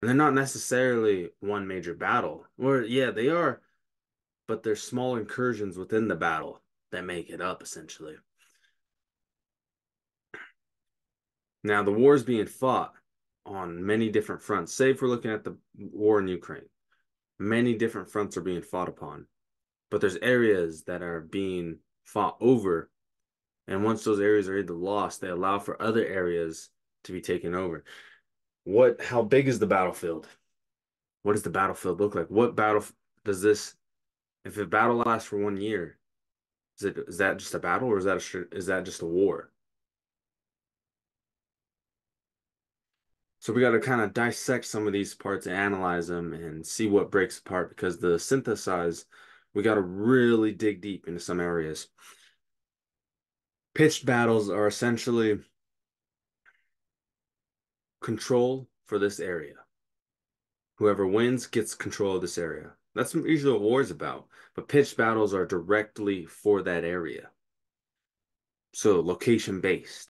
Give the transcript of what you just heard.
They're not necessarily one major battle. Or yeah, they are, but they're small incursions within the battle that make it up essentially. Now the war is being fought on many different fronts. Say if we're looking at the war in Ukraine, many different fronts are being fought upon, but there's areas that are being fought over. And once those areas are either lost, they allow for other areas to be taken over. What how big is the battlefield? What does the battlefield look like? What battle does this if a battle lasts for one year, is it is that just a battle or is that a, is that just a war? So we got to kind of dissect some of these parts and analyze them and see what breaks apart because the synthesize, we got to really dig deep into some areas. Pitched battles are essentially control for this area. Whoever wins gets control of this area. That's usually what war is about. But pitched battles are directly for that area. So location based.